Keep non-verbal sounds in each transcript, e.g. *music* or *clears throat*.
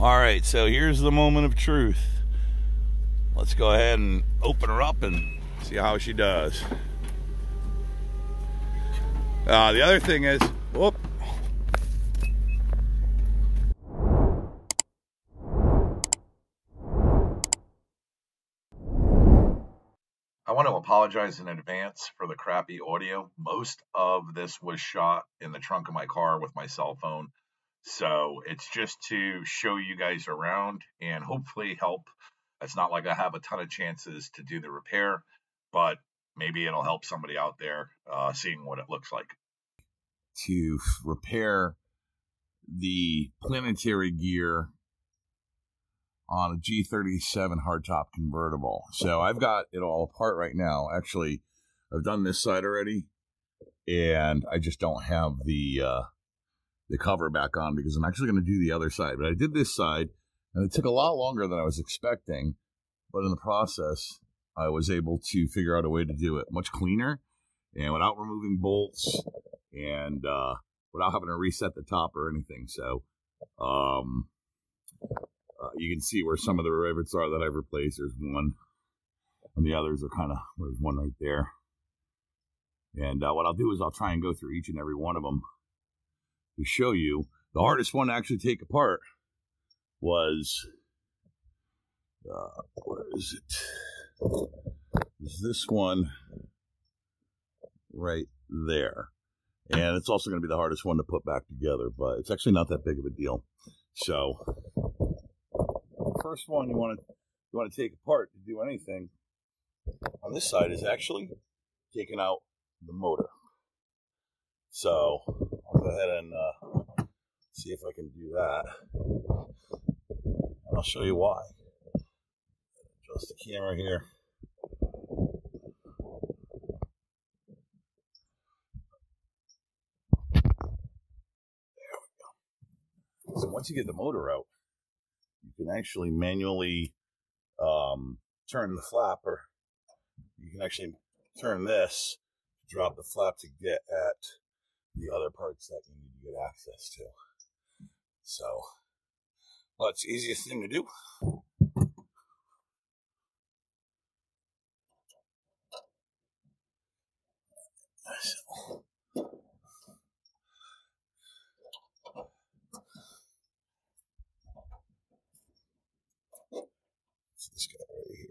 All right, so here's the moment of truth. Let's go ahead and open her up and see how she does. Uh, the other thing is, whoop. I want to apologize in advance for the crappy audio. Most of this was shot in the trunk of my car with my cell phone. So it's just to show you guys around and hopefully help. It's not like I have a ton of chances to do the repair, but maybe it'll help somebody out there uh, seeing what it looks like. To repair the planetary gear on a G37 hardtop convertible. So I've got it all apart right now. Actually, I've done this side already, and I just don't have the uh, the cover back on because I'm actually going to do the other side. But I did this side, and it took a lot longer than I was expecting. But in the process, I was able to figure out a way to do it much cleaner and without removing bolts and uh, without having to reset the top or anything. So, um, uh, you can see where some of the rivets are that I've replaced. There's one, and the others are kind of there's one right there. And uh, what I'll do is I'll try and go through each and every one of them to show you. The hardest one to actually take apart was, uh, where is it? Is this one right there. And it's also going to be the hardest one to put back together, but it's actually not that big of a deal. So, the first one you want to you want to take apart to do anything on this side is actually taking out the motor. So go ahead and uh, see if I can do that. And I'll show you why. Adjust the camera here. There we go. So once you get the motor out, you can actually manually um, turn the flap, or you can actually turn this, to drop the flap to get at the other parts that you need to get access to. So, well, it's the easiest thing to do. So, it's this guy right here.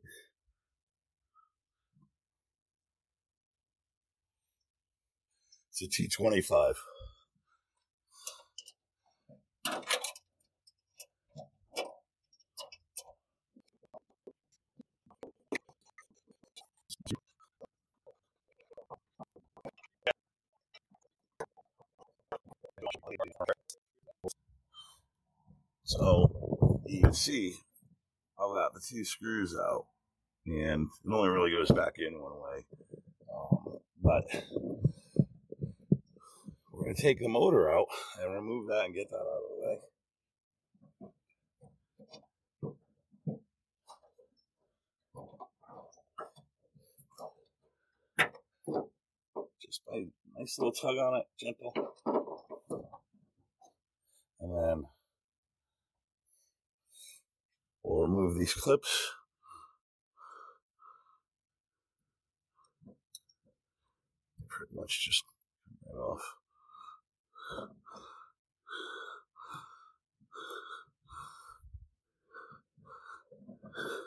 It's a T25. So you can see I've got the two screws out, and it only really goes back in one way. Um, but going to take the motor out and remove that and get that out of the way. Just by nice little tug on it, gentle. And then we'll remove these clips. Pretty much just right off you *sighs* *sighs*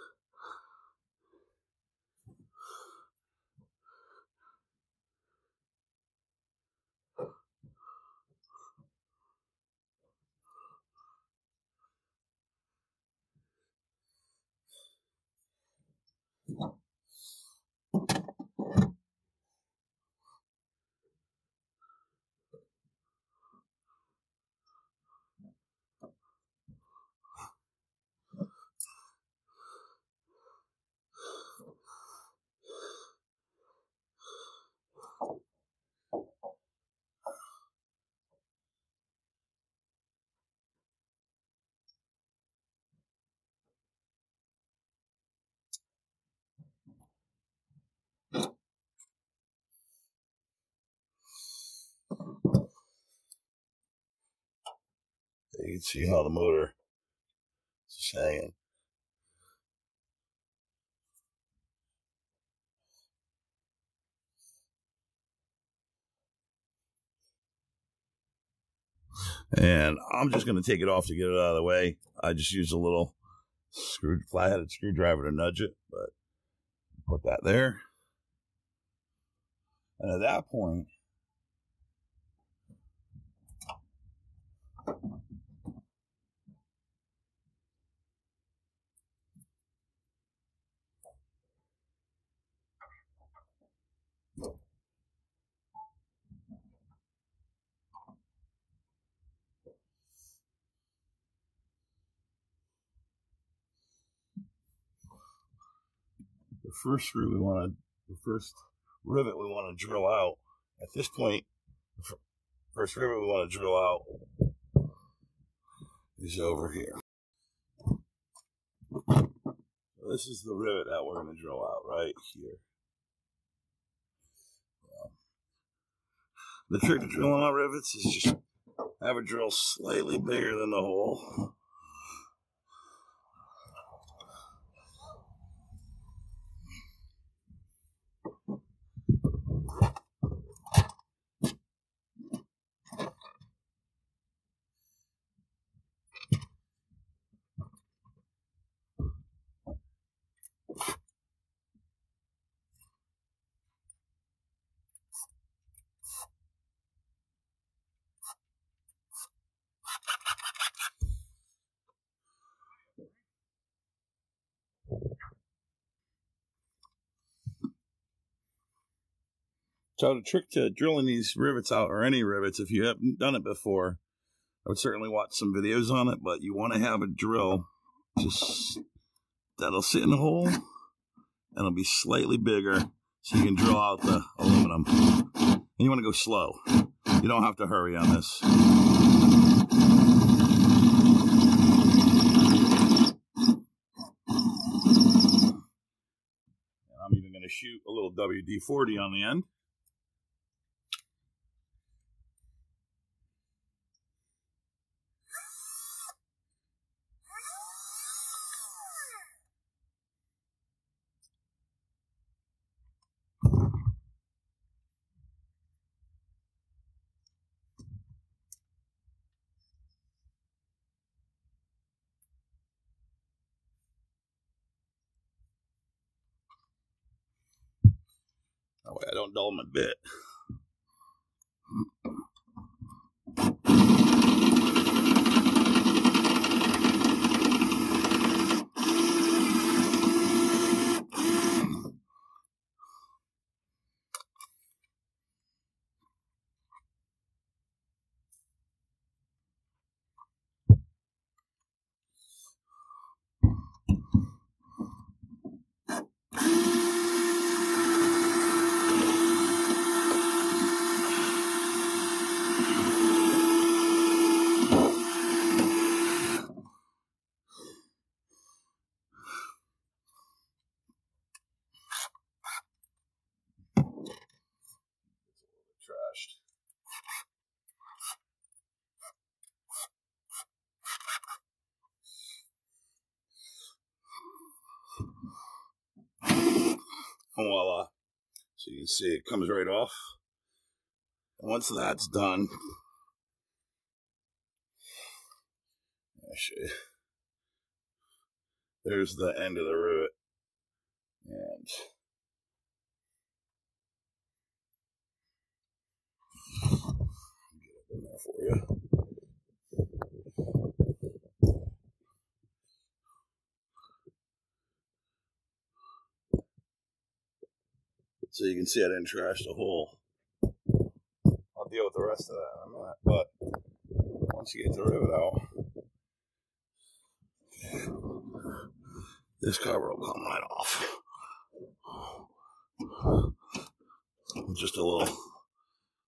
You can see how the motor Just hanging. And I'm just going to take it off to get it out of the way. I just use a little screw, flat-headed screwdriver to nudge it, but put that there. And at that point, the first screw we want to, the first rivet we want to drill out. At this point, the first rivet we want to drill out is over here. This is the rivet that we're going to drill out right here. The trick to drilling out rivets is just have a drill slightly bigger than the hole. So the trick to drilling these rivets out, or any rivets, if you haven't done it before, I would certainly watch some videos on it, but you want to have a drill just that'll sit in the hole and it'll be slightly bigger so you can drill out the aluminum. And you want to go slow. You don't have to hurry on this. I'm even going to shoot a little WD-40 on the end. I don't dull my bit. Trashed. Voila. So you can see it comes right off. Once that's done, actually, there's the end of the rivet. And get it in there for you. So you can see I didn't trash the hole. I'll deal with the rest of that a minute. But once you get the rivet out, this cover will come right off. Just a little,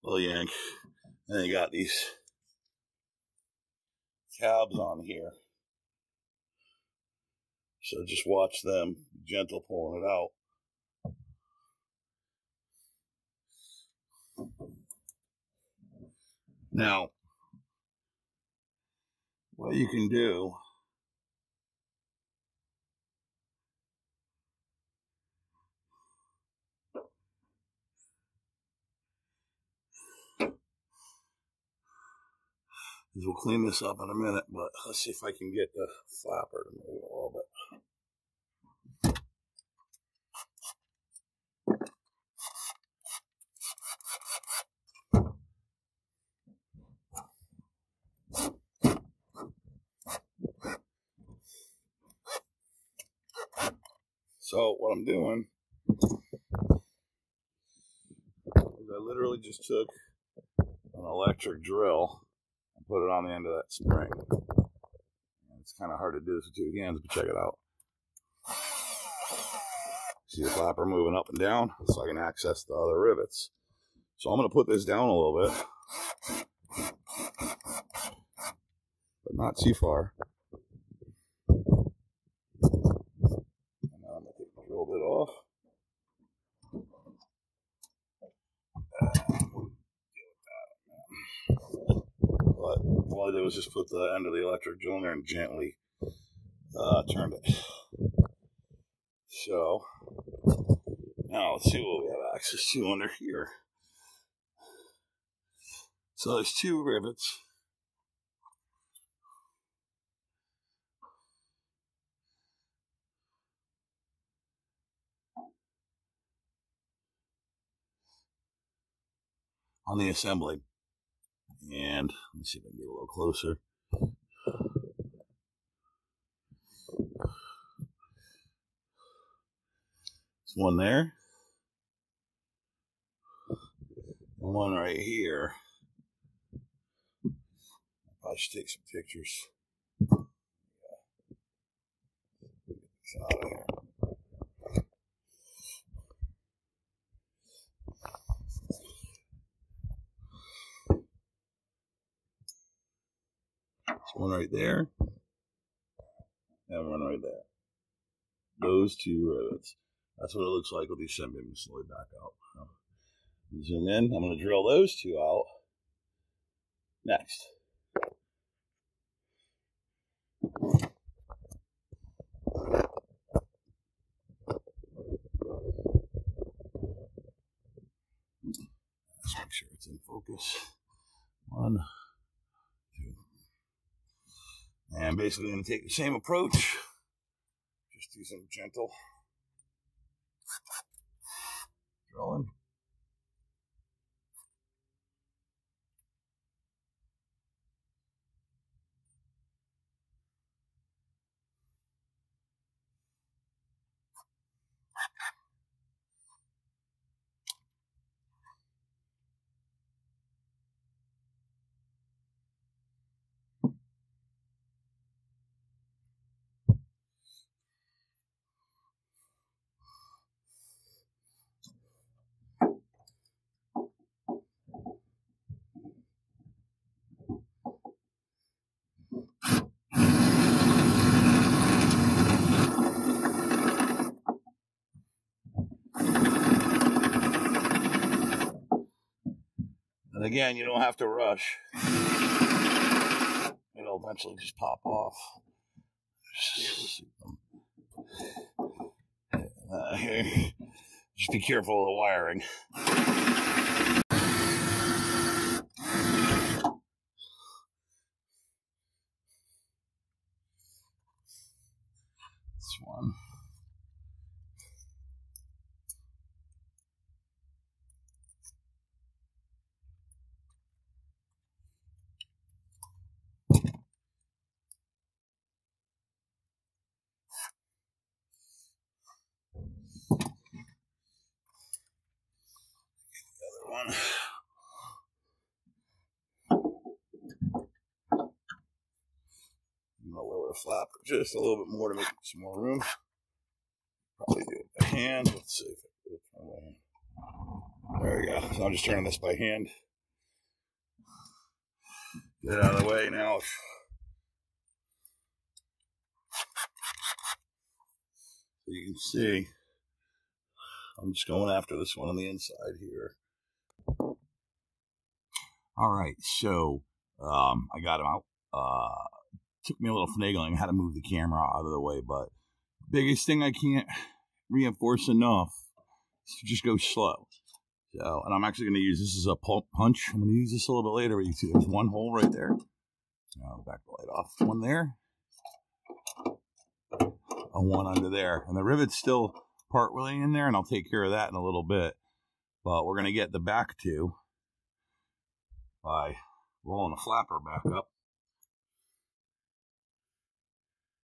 little yank. And you got these cabs on here. So just watch them, gentle pulling it out. Now, what you can do is we'll clean this up in a minute, but let's see if I can get the flapper to move a little bit. So what I'm doing is I literally just took an electric drill and put it on the end of that spring. It's kind of hard to do this with two hands, but check it out. See the flapper moving up and down so I can access the other rivets. So I'm going to put this down a little bit, but not too far. Bit off. But all I did was just put the end of the electric drill in there and gently uh, turned it. So now let's see what we have access to under here. So there's two rivets. On the assembly. And let me see if I can get a little closer. There's one there. One right here. I should take some pictures. out one right there, and one right there. Those two rivets. That's what it looks like with these semi slowly back out. Zoom in. I'm going to drill those two out next. Make sure it's in focus. One. And basically going to take the same approach. Just do some gentle drilling. Again, you don't have to rush. It'll eventually just pop off. Uh, just be careful of the wiring. This one. I'm gonna lower the flap just a little bit more to make some more room. Probably do it by hand. Let's see if I can it There we go. So I'm just turning this by hand. Get out of the way now. So you can see, I'm just going after this one on the inside here. All right, so um, I got him out. Uh, took me a little finagling how to move the camera out of the way, but biggest thing I can't reinforce enough is to just go slow. So, and I'm actually going to use this as a punch. I'm going to use this a little bit later. but You see, there's one hole right there. Now back the light off. One there. A one under there. And the rivet's still partway in there, and I'll take care of that in a little bit. But we're going to get the back two by rolling the flapper back up.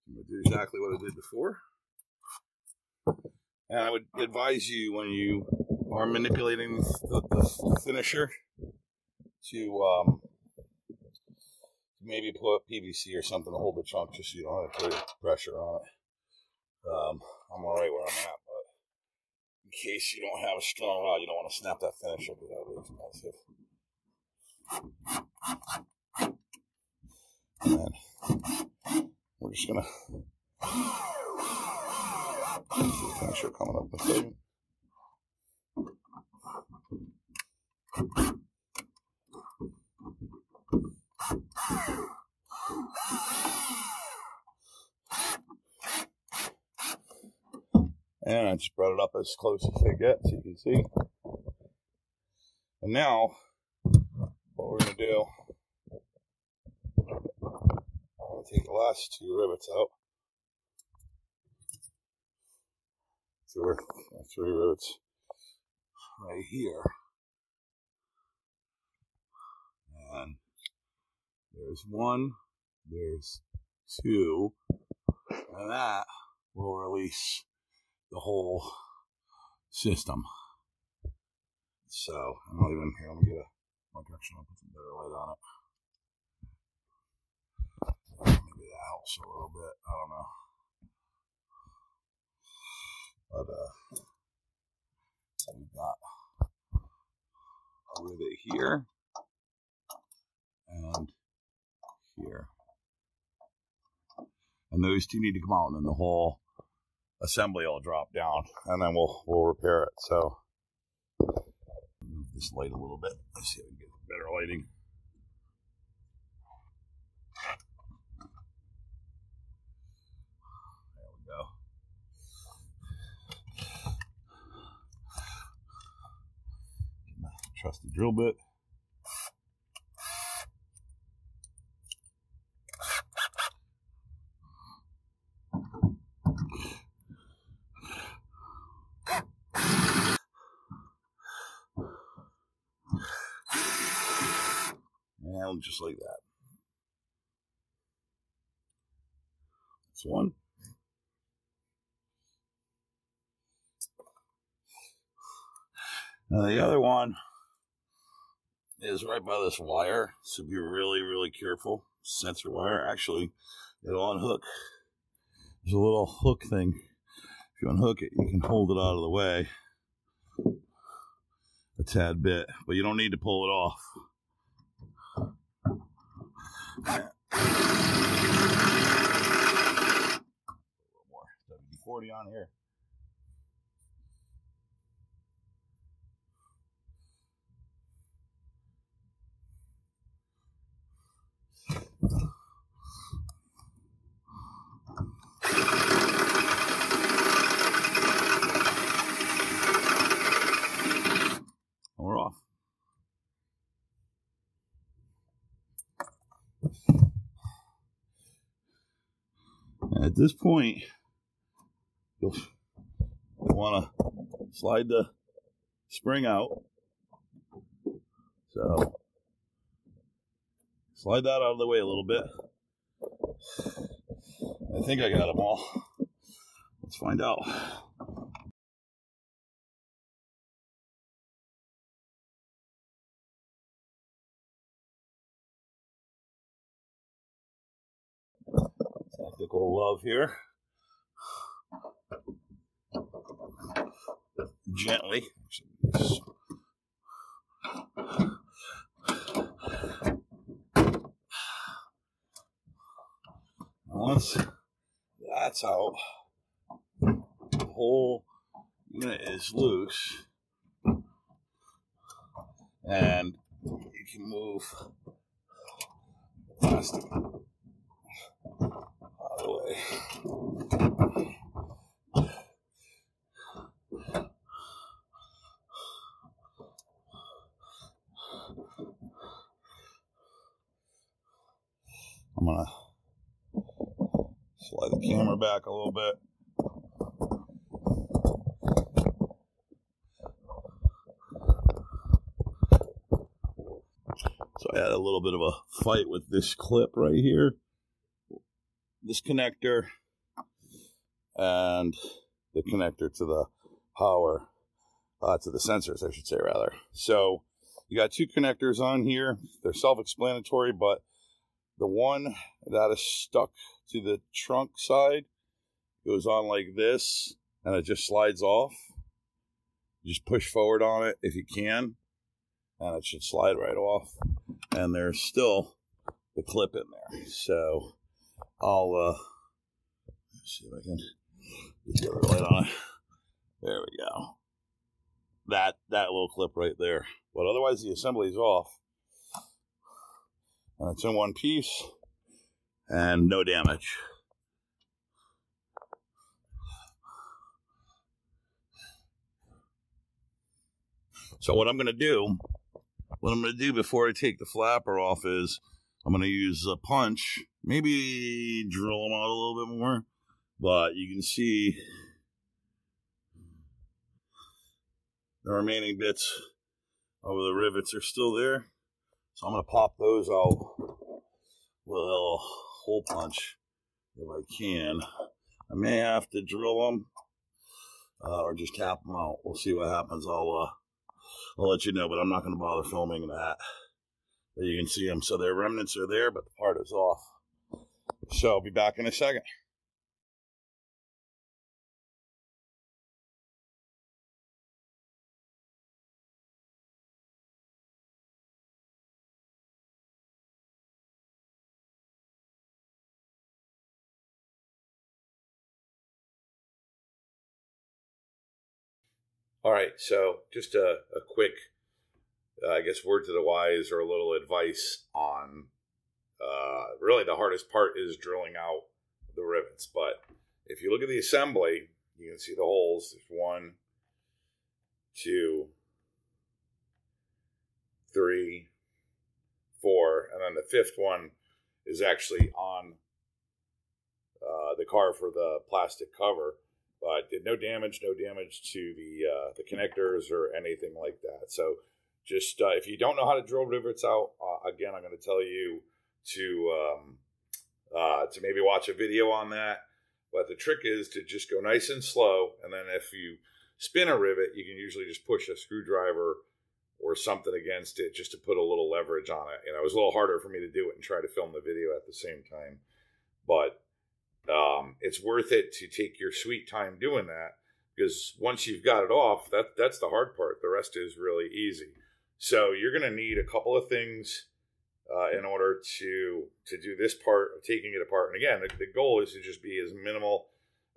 I'm going to do exactly what I did before. And I would advise you when you are manipulating the, the finisher to um, maybe put PVC or something to hold the trunk just so you don't have to put pressure on it. Um, I'm all right where I'm at, in case you don't have a strong rod, you don't want to snap that finisher because that would be expensive. And we're just gonna finisher coming up in a second. And I just brought it up as close as I get so you can see. And now, what we're going to do, I'm going to take the last two rivets out. So we're three rivets right here. And there's one, there's two, and that will release the whole system. So I'm not even here. Let me get a my direction. I'll put some better light on it. Maybe that helps a little bit. I don't know. But uh, we've got a rivet here and here. And those two need to come out, and then the whole assembly will drop down, and then we'll we'll repair it. So move this light a little bit. Let's see if we can get better lighting. There we go. Get my trusty drill bit. And just like that. That's one. Now the other one is right by this wire, so be really, really careful. Sensor wire, actually, it'll unhook. There's a little hook thing. If you unhook it, you can hold it out of the way a tad bit, but you don't need to pull it off. More WD-40 on here. We're off. At this point, you'll want to slide the spring out. So, slide that out of the way a little bit. I think I got them all. Let's find out. Tactical love here. Gently. Once that's out, the whole unit is loose, and you can move plastic the way. Slide the camera back a little bit. So I had a little bit of a fight with this clip right here. This connector and the connector to the power, uh, to the sensors, I should say, rather. So you got two connectors on here. They're self-explanatory, but the one that is stuck to the trunk side goes on like this, and it just slides off. You just push forward on it if you can, and it should slide right off. And there's still the clip in there. So I'll uh, see if I can get the other light on. There we go. That that little clip right there. But otherwise, the assembly's off. And it's in one piece and no damage. So what I'm going to do, what I'm going to do before I take the flapper off is I'm going to use a punch, maybe drill them out a little bit more, but you can see the remaining bits of the rivets are still there. So I'm going to pop those out with a hole punch if I can. I may have to drill them uh, or just tap them out. We'll see what happens. I'll uh, I'll let you know, but I'm not going to bother filming that. You can see them. So their remnants are there, but the part is off. So I'll be back in a second. All right, so just a, a quick, uh, I guess, word to the wise or a little advice on uh, really the hardest part is drilling out the rivets. But if you look at the assembly, you can see the holes. There's one, two, three, four, and then the fifth one is actually on uh, the car for the plastic cover but did no damage, no damage to the uh, the connectors or anything like that. So just uh, if you don't know how to drill rivets out, uh, again, I'm going to tell you to um, uh, to maybe watch a video on that. But the trick is to just go nice and slow, and then if you spin a rivet, you can usually just push a screwdriver or something against it just to put a little leverage on it. You know, it was a little harder for me to do it and try to film the video at the same time, but um, it's worth it to take your sweet time doing that because once you've got it off, that that's the hard part. The rest is really easy. So you're going to need a couple of things uh, in order to to do this part of taking it apart. And again, the, the goal is to just be as minimal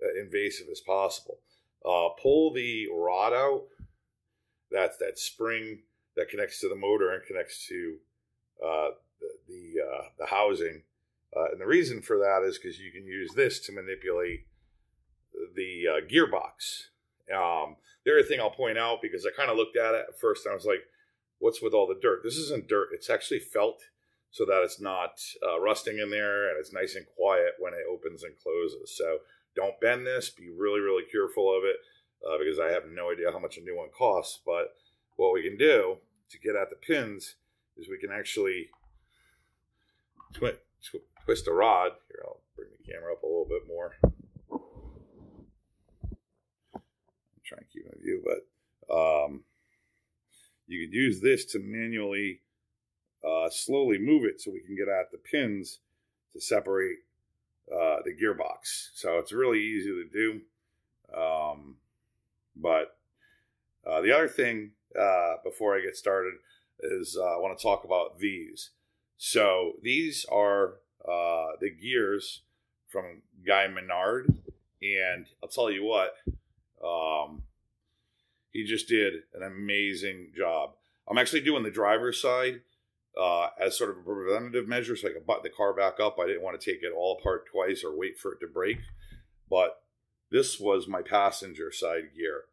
uh, invasive as possible. Uh, pull the rod out. That's that spring that connects to the motor and connects to uh, the the, uh, the housing uh, and the reason for that is because you can use this to manipulate the gearbox. Um, the other thing I'll point out, because I kind of looked at it at first and I was like, what's with all the dirt? This isn't dirt, it's actually felt so that it's not uh, rusting in there and it's nice and quiet when it opens and closes. So don't bend this, be really, really careful of it uh, because I have no idea how much a new one costs. But what we can do to get at the pins is we can actually twist twist a rod. Here, I'll bring the camera up a little bit more. Trying to keep my view, but you could use this to manually uh, slowly move it so we can get at the pins to separate uh, the gearbox. So it's really easy to do. Um, but uh, the other thing uh, before I get started is uh, I want to talk about these. So these are uh, the gears from Guy Menard, and I'll tell you what, um, he just did an amazing job. I'm actually doing the driver's side uh, as sort of a preventative measure, so I can butt the car back up. I didn't want to take it all apart twice or wait for it to break, but this was my passenger side gear,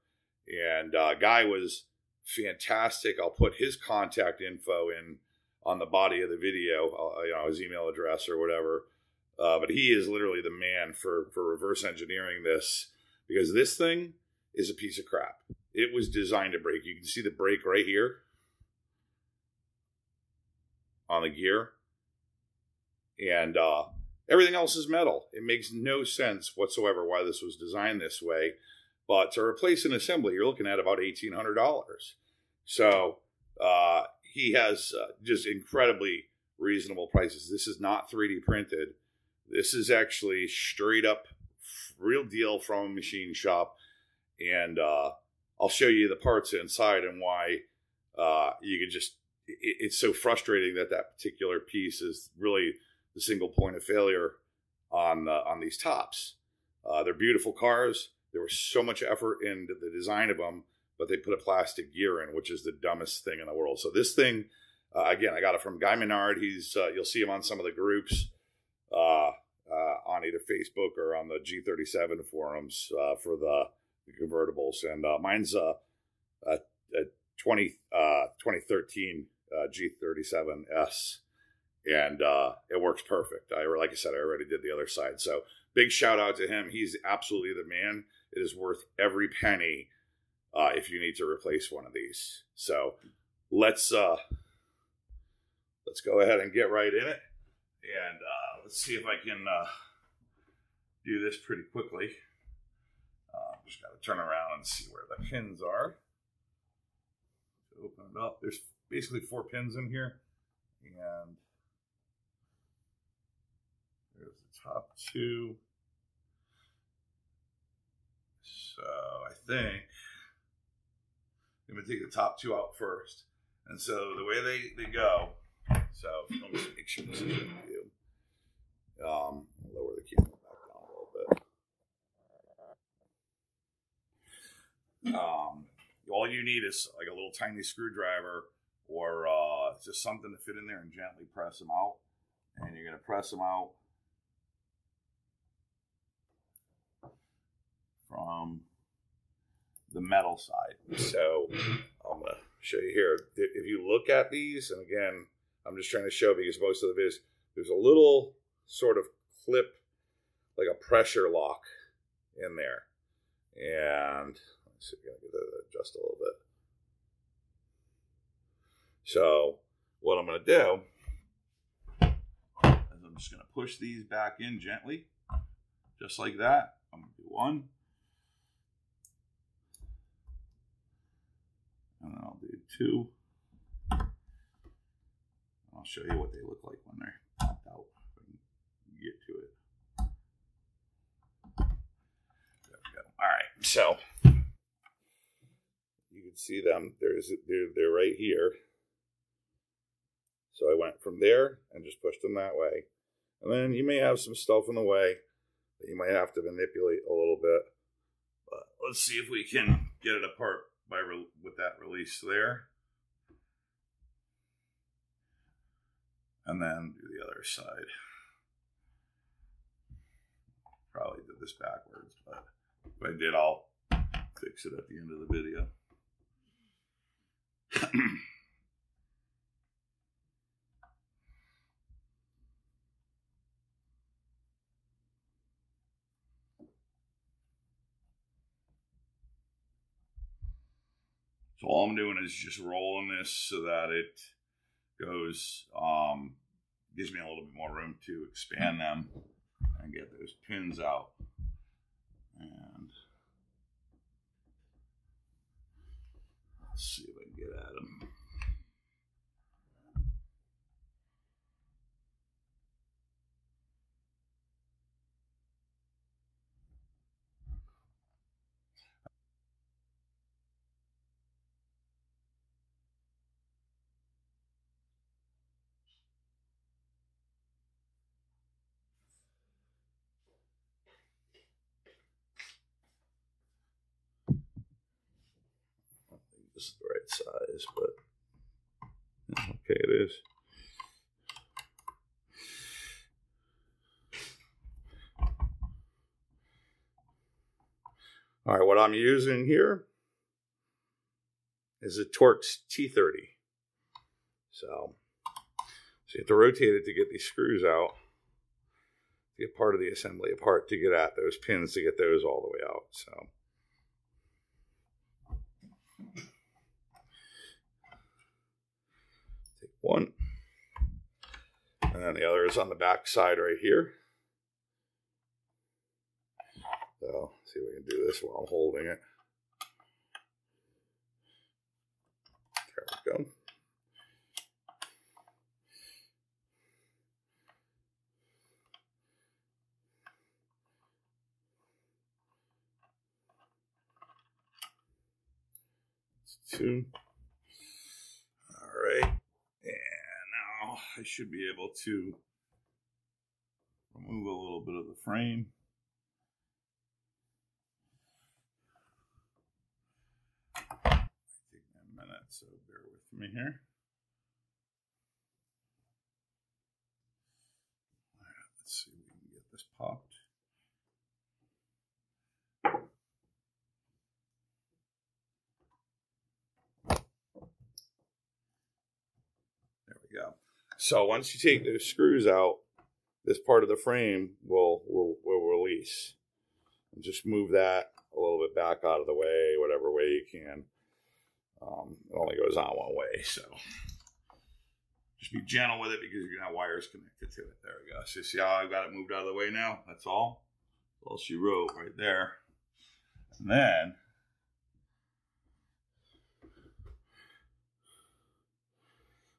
and uh, Guy was fantastic. I'll put his contact info in on the body of the video, uh, you know, his email address or whatever. Uh, but he is literally the man for for reverse engineering this because this thing is a piece of crap. It was designed to break. You can see the break right here on the gear, and uh, everything else is metal. It makes no sense whatsoever why this was designed this way. But to replace an assembly, you're looking at about eighteen hundred dollars. So uh, he has uh, just incredibly reasonable prices. This is not 3D printed. This is actually straight up real deal from a machine shop, and uh, I'll show you the parts inside and why uh, you can just. It, it's so frustrating that that particular piece is really the single point of failure on uh, on these tops. Uh, they're beautiful cars. There was so much effort into the design of them, but they put a plastic gear in, which is the dumbest thing in the world. So this thing, uh, again, I got it from Guy Menard. He's uh, you'll see him on some of the groups uh, uh, on either Facebook or on the G37 forums uh, for the, the, convertibles. And uh, mine's a, a, a 20, 2013 G37S, and it works perfect. I like I said, I already did the other side. So big shout out to him. He's absolutely the man. It is worth every penny uh, if you need to replace one of these. So let's uh, let's go ahead and get right in it, and uh, let's see if I can uh, do this pretty quickly. Just got to turn around and see where the pins are. Open it up. There's basically four pins in here, and there's the top two. So I think I'm going to take the top two out first. And so the way they, they go, so make sure this is good view. Um, lower the camera back down a little bit. Um, all you need is like a little tiny screwdriver or uh, just something to fit in there and gently press them out. And you're going to press them out from the metal side. So I'm going to show you here. If you look at these, and again, I'm just trying to show because most of the is there's a little sort of clip, like a pressure lock in there. And see, I'm going to get that adjust a little bit. So what I'm going to do is I'm just going to push these back in gently, just like that. I'm going to do one. and then I'll do two. I'll show you what they look like when they're popped out. If I get to it. There we go. All right, so see them. There's they're, they're right here. So I went from there and just pushed them that way. And then you may have some stuff in the way that you might have to manipulate a little bit. But let's see if we can get it apart by with that release there. And then do the other side. Probably did this backwards, but if I did, I'll fix it at the end of the video. *clears throat* So all I'm doing is just rolling this so that it goes, um, gives me a little bit more room to expand them and get those pins out. And see if I can get at them. This is the right size, but okay, it is. All right, what I'm using here is a Torx T30. So, so you have to rotate it to get these screws out get part of the assembly apart to get at those pins to get those all the way out. So. One. And then the other is on the back side right here. So, see if we can do this while I'm holding it. There we go. two. All right. Now I should be able to remove a little bit of the frame. Take a minute, so bear with me here. All right, let's see if we can get this popped. There we go. So once you take those screws out, this part of the frame will will will release. And just move that a little bit back out of the way, whatever way you can. Um, it only goes on one way, so just be gentle with it because you're gonna have wires connected to it. There we go. So see how I got it moved out of the way now? That's all. All she wrote right there. And then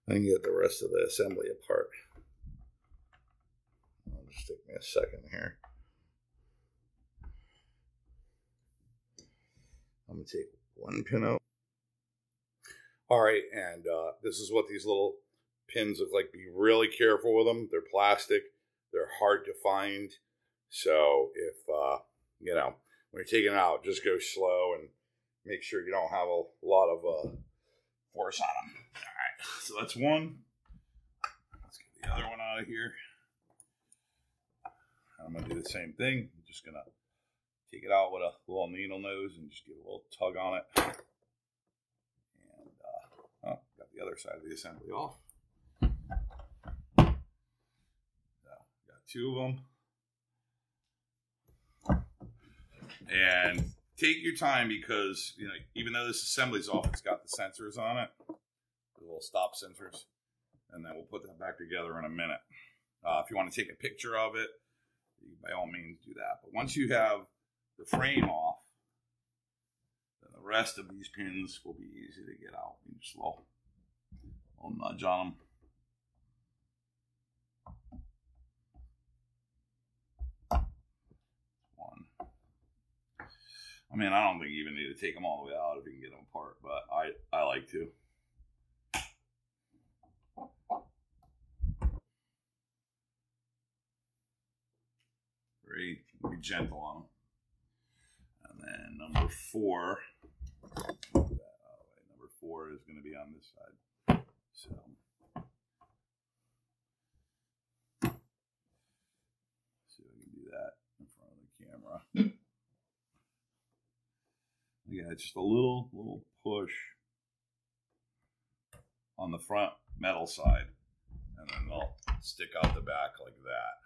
I can get the rest of the assembly apart. It'll just take me a second here. I'm gonna take one pin out. All right, and uh, this is what these little pins look like. Be really careful with them. They're plastic. They're hard to find. So if uh, you know when you're taking it out, just go slow and make sure you don't have a lot of uh, force on them. *laughs* So that's one. Let's get the other one out of here. I'm gonna do the same thing. I'm just gonna take it out with a little needle nose and just give a little tug on it. And uh, oh, got the other side of the assembly off. So, got two of them. And take your time because you know even though this assembly's off, it's got the sensors on it, little stop sensors, and then we'll put that back together in a minute. Uh, if you want to take a picture of it, you by all means do that. But once you have the frame off, then the rest of these pins will be easy to get out. You just little nudge on them. I mean, I don't think you even need to take them all the way out if you can get them apart, but I, I like to. Be gentle on them. And then number four, number four is going to be on this side. So, see if I can do that in front of the camera. Yeah, just a little little push on the front metal side, and then they'll stick out the back like that.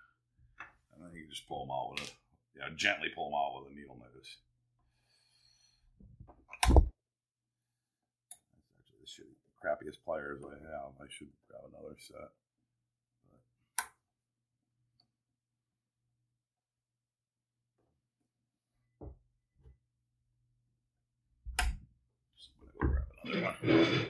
And then you can just pull them out with a, yeah, gently pull them out with a needle nose. That's actually the shitty, crappiest pliers I have. I should grab another set. But just gonna go grab another one.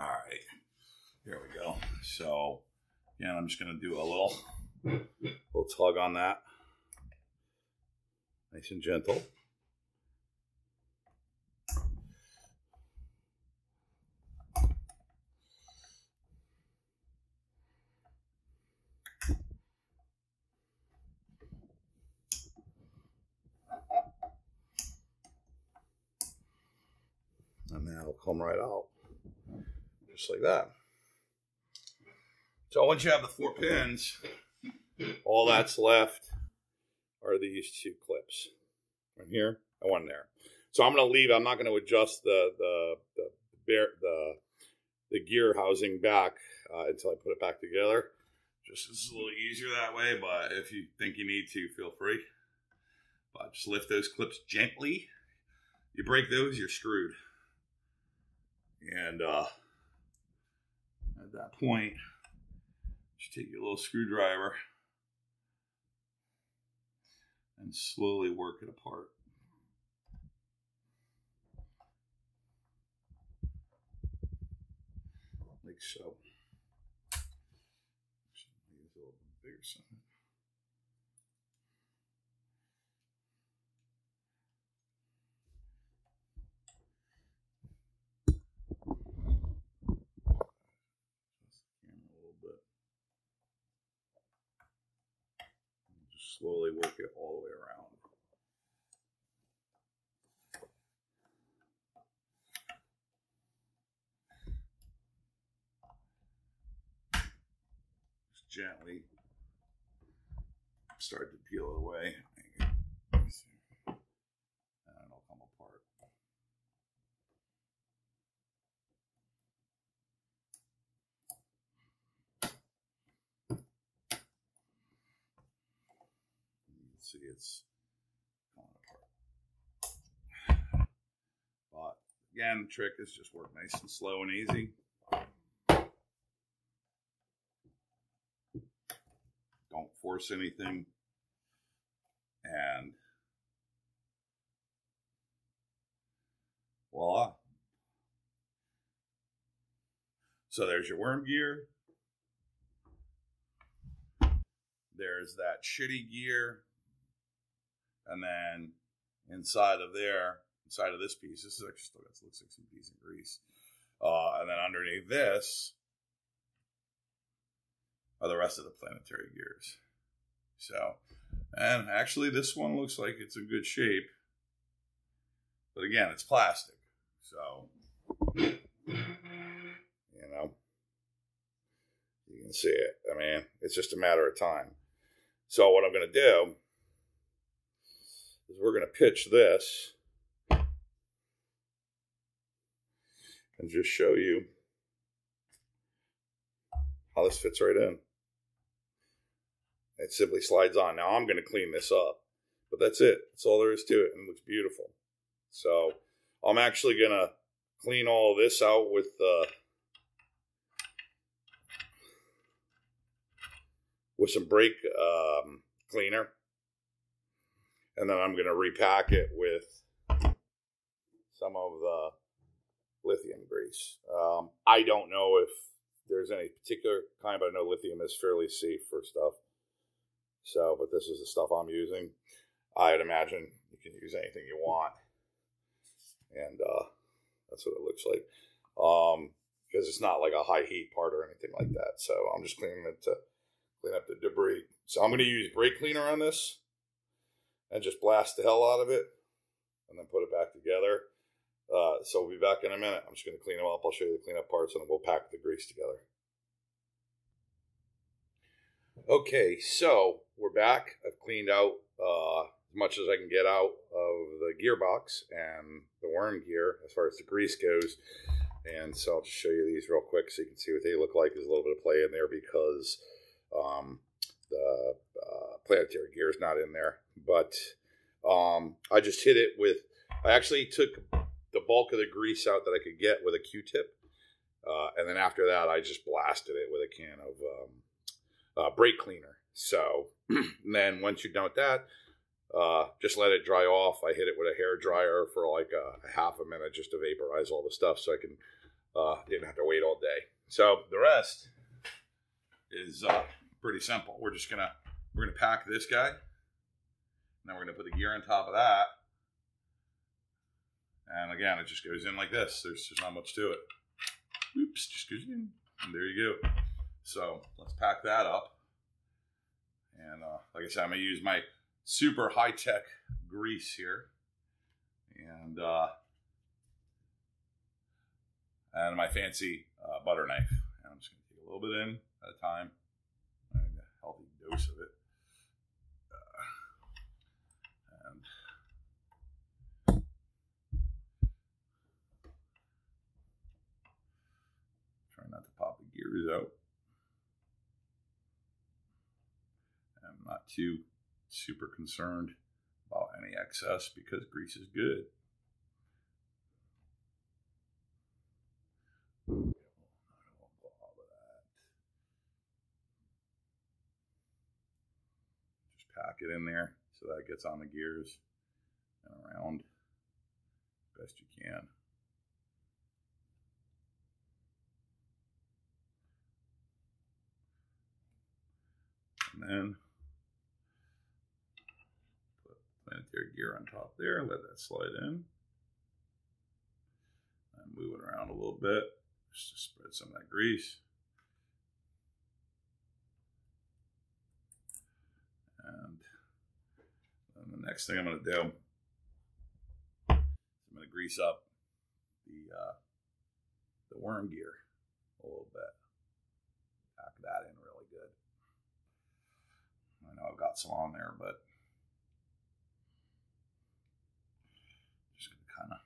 All right. Here we go. So, again, I'm just going to do a little, little tug on that. Nice and gentle. and that'll come right out. Just like that. So once you have the four pins, all that's left are these two clips. One here and one there. So I'm going to leave. I'm not going to adjust the the the the, the, the gear housing back uh, until I put it back together. Just it's a little easier that way, but if you think you need to, feel free. But just lift those clips gently. You break those, you're screwed. And uh, at that point, just take your little screwdriver and slowly work it apart. Like so. Use a little bigger sign. Just slowly work it all the way around. Just gently start to peel it away. And it'll come apart. You can see it's coming apart. But again, the trick is just work nice and slow and easy. Don't force anything. And voila. So there's your worm gear. There's that shitty gear. And then inside of there, inside of this piece, this is actually still got looks like some decent grease. Uh, and then underneath this are the rest of the planetary gears. So, and actually, this one looks like it's in good shape. But again, it's plastic. So, you know, you can see it. I mean, it's just a matter of time. So, what I'm going to do is we're going to pitch this and just show you how this fits right in. It simply slides on. Now I'm going to clean this up, but that's it. That's all there is to it, and it looks beautiful. So I'm actually going to clean all this out with uh, with some brake um, cleaner, and then I'm going to repack it with some of the lithium grease. Um, I don't know if there's any particular kind, but I know lithium is fairly safe for stuff. So, but this is the stuff I'm using. I'd imagine you can use anything you want, and uh, that's what it looks like. Um, because it's not like a high heat part or anything like that. So I'm just cleaning it to clean up the debris. So I'm going to use brake cleaner on this and just blast the hell out of it, and then put it back together. Uh, so we'll be back in a minute. I'm just going to clean them up. I'll show you the cleanup parts, and then we'll pack the grease together. Okay, so we're back. I've cleaned out uh, as much as I can get out of the gearbox and the worm gear as far as the grease goes. And so I'll just show you these real quick so you can see what they look like. There's a little bit of play in there because um, the uh, planetary gear is not in there. But um, I just hit it with, I actually took the bulk of the grease out that I could get with a Q-tip. Uh, and then after that, I just blasted it with a can of um, uh, brake cleaner. So *clears throat* then once you're done with that, uh, just let it dry off. I hit it with a hair dryer for like a, a, half a minute just to vaporize all the stuff, so I can uh, didn't have to wait all day. So the rest is uh, pretty simple. We're just gonna we're gonna pack this guy, then we're gonna put the gear on top of that. And again, it just goes in like this. There's just not much to it. Oops, just goes in. And there you go. So let's pack that up. And uh, like I said, I'm to use my super high tech grease here. And uh, and my fancy uh, butter knife. And I'm just to take a little bit in at a time, dose of it. Uh, and try not to pop the gears out. I'm not too super concerned about any excess because grease is good. It in there so that gets on the gears and around best you can. And then put planetary gear on top there, let that slide in. And move it around a little bit just to spread some of that grease. And the next thing I'm going to do is I'm going to grease up the uh, the worm gear a little bit. Pack that in really good. I know I've got some on there, but just going to kind of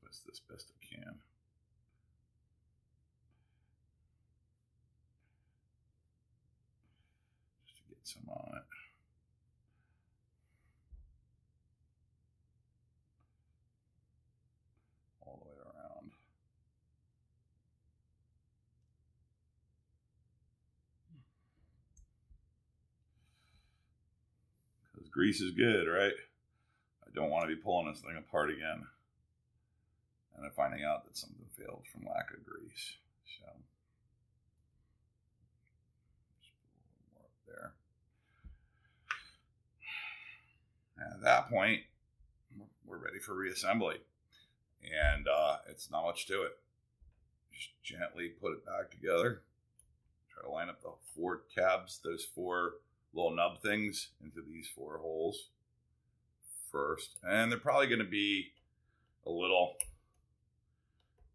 twist this best I can. Just to get some on it. All the way around. Because grease is good, right? I don't want to be pulling this thing apart again and then finding out that something failed from lack of grease. So, there. And at that point, we're ready for reassembly. And uh, it's not much to it. Just gently put it back together. Try to line up the four tabs, those four little nub things, into these four holes first. And they're probably going to be a little,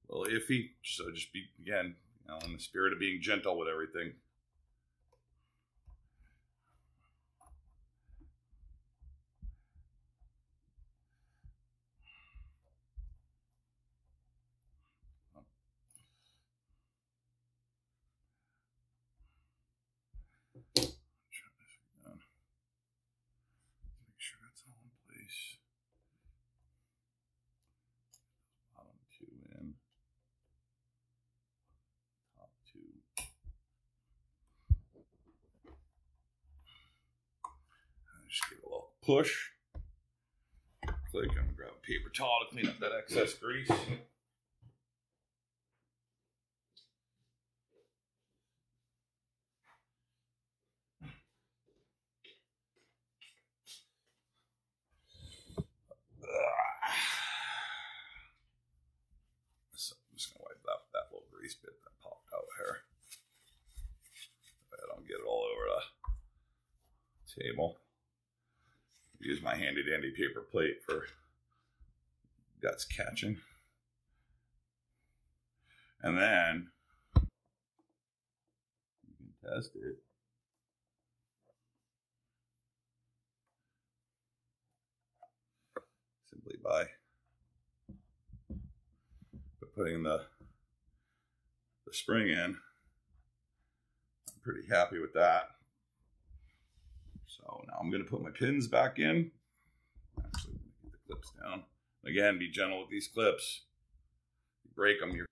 a little iffy. So just be, again, you know, in the spirit of being gentle with everything. Try this again. Make sure that's all in place. Bottom two in. Top two. And just give it a little push. Click. I'm gonna grab a paper towel to clean up that excess grease. So I'm just gonna wipe that little grease bit that popped out here. I don't get it all over the table. Use my handy dandy paper plate for guts catching. And then you can test it. Simply by putting the the spring in. I'm pretty happy with that. So now I'm going to put my pins back in. Actually, get the clips down. Again, be gentle with these clips. You break them, you're.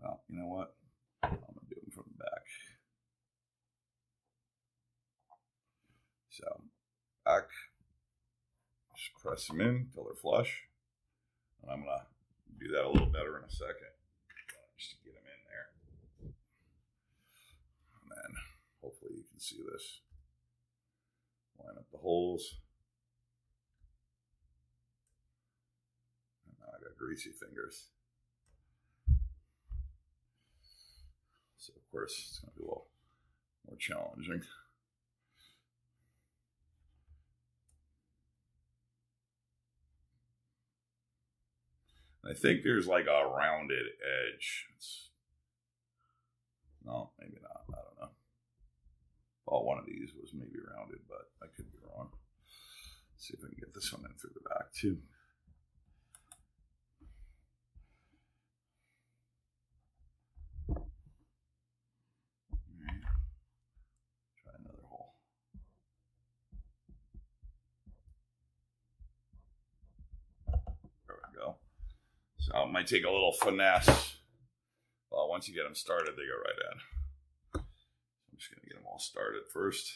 Well, you know what? I'm going to do them from the back. So, back. Just press them in until they're flush. And I'm going to do that a little better in a second. Just to get them in there. And then hopefully you can see this. Line up the holes. And now I got greasy fingers. So of course it's gonna be a little more challenging. I think there's like a rounded edge. It's, no, maybe not. Well, one of these was maybe rounded, but I could be wrong. Let's see if I can get this one in through the back too. Try another hole. There we go. So it might take a little finesse. Well, once you get them started, they go right in. Just going to get them all started first.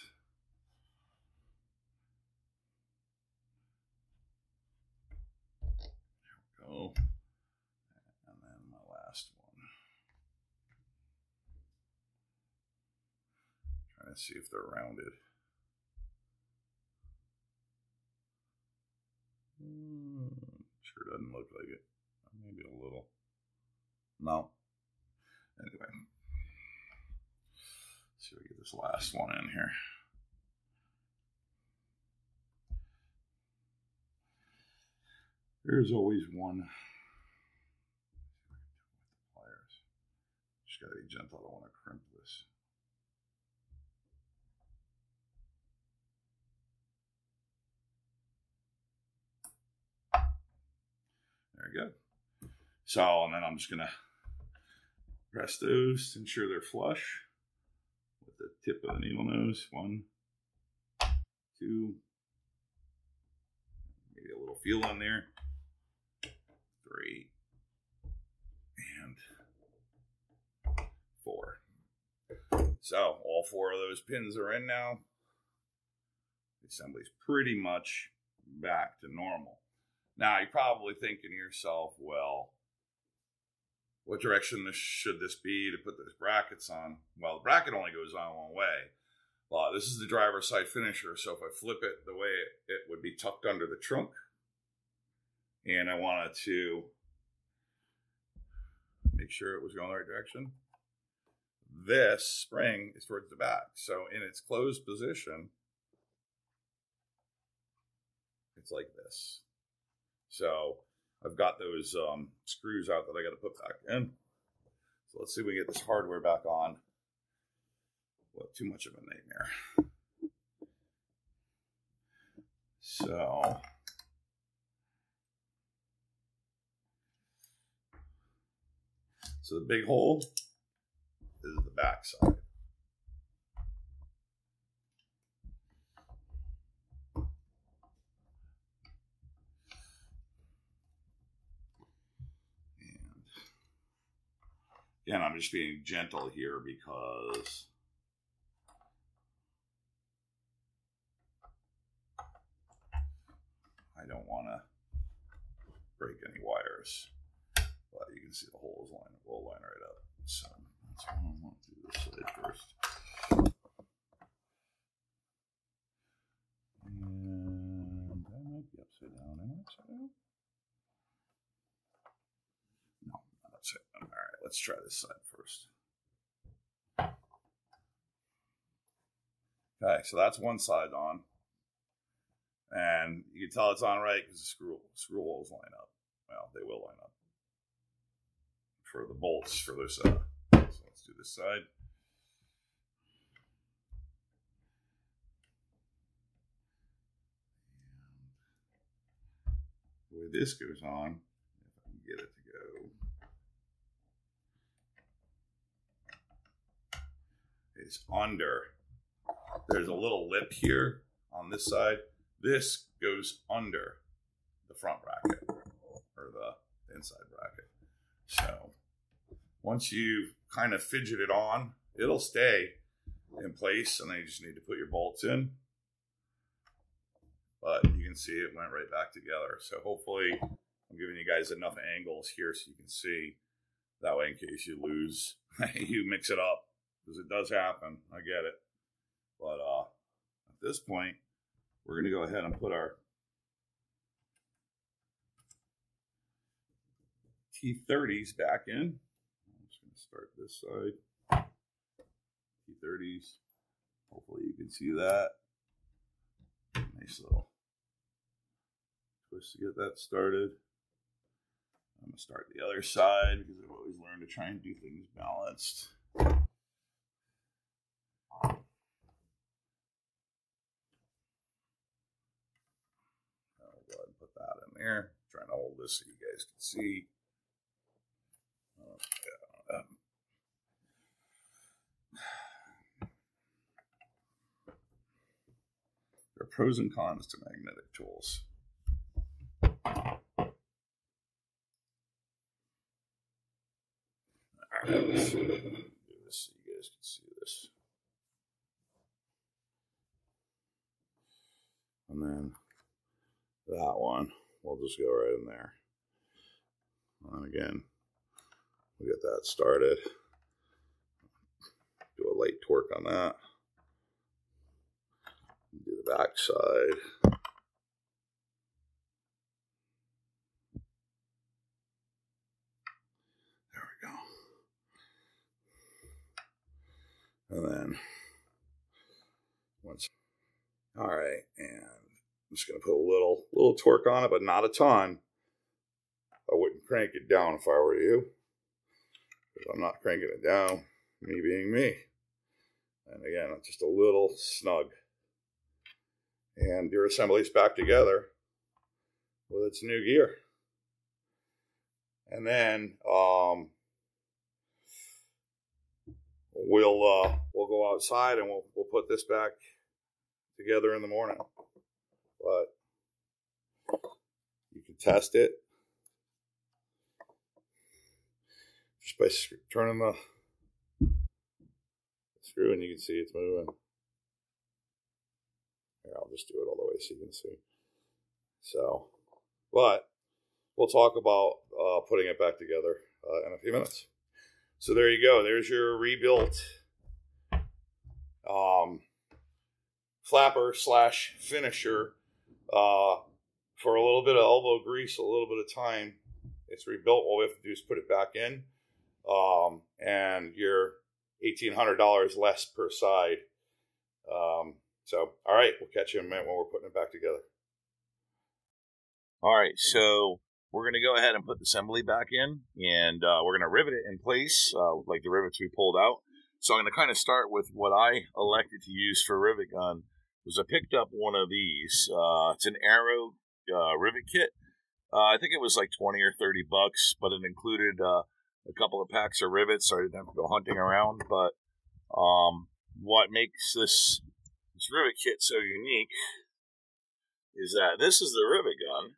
There we go. And then my last one. Trying to see if they're rounded. Hmm, sure doesn't look like it. Maybe a little. No. Anyway. See if get this last one in here. There's always one. Just gotta be gentle. I don't want to crimp this. There we go. So, and then I'm just gonna press those to ensure they're flush the tip of the needle nose. One, two, maybe a little feel on there. Three, and four. So all four of those pins are in now. The assembly's pretty much back to normal. Now you're probably thinking to yourself, well, what direction should this be to put those brackets on? Well, the bracket only goes on one way. Well, this is the driver's side finisher, so if I flip it the way it, it would be tucked under the trunk, and I wanted to make sure it was going the right direction, this spring is towards the back. So in its closed position, it's like this. So I've got those um, screws out that I got to put back in. So let's see if we get this hardware back on. Well, too much of a nightmare. So So the big hole is the back side. Again, I'm just being gentle here because I don't want to break any wires. But you can see the holes line will line right up. So why I want to do this side first. And that might be upside down. Am I upside down? No, not upside down. All right, let's try this side first. Okay, so that's one side on. And you can tell it's on right because the screw, screw holes line up. Well, they will line up for the bolts for this. Uh, so let's do this side. The way this goes on, if I can get it to go, is under. There's a little lip here on this side. This goes under the front bracket or the inside bracket. So once you've kind of fidgeted on, it'll stay in place, and then you just need to put your bolts in. But you can see it went right back together. So hopefully, I'm giving you guys enough angles here so you can see. That way, in case you lose, *laughs* you mix it up because it does happen. I get it. But uh, at this point, we're going to go ahead and put our T30s back in I'm just going to start this side. T30s. Hopefully you can see that. Nice little twist to get that started. I'm gonna start the other side because I've always learned to try and do things balanced. I'll go ahead and there. I'm trying to hold this so you guys can see. Um, *sighs* there are pros and cons to magnetic tools. Do this so you guys can see this. And then that one, we'll just go right in there. And again, we'll get that started. Do a light torque on that. Do the back side. There we go. And then once, all right, and I'm just gonna put a little little torque on it, but not a ton. I wouldn't crank it down if I were you. I'm not cranking it down, me being me. And again, just a little snug. And your assembly's back together with its new gear. And then um, we'll uh, we'll go outside and we'll we'll put this back together in the morning. But you can test it just by turning the screw and you can see it's moving. Here, I'll just do it all the way so you can see. So, but we'll talk about uh, putting it back together uh, in a few minutes. So there you go. There's your rebuilt um, flapper slash finisher uh, for a little bit of elbow grease, a little bit of time. It's rebuilt. All we have to do is put it back in, um, and you're eighteen hundred dollars less per side. Um, so, all right, we'll catch you in a minute when we're putting it back together. All right, so we're going to go ahead and put the assembly back in, and uh, we're going to rivet it in place, uh, like the rivets we pulled out. So I'm going to kind of start with what I elected to use for rivet gun. Was I picked up one of these. Uh, it's an Arrow uh, rivet kit. Uh, I think it was like twenty or thirty bucks, but it included uh, a couple of packs of rivets, so I didn't have to go hunting around. But um, what makes this this rivet kit so unique is that this is the rivet gun,